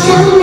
生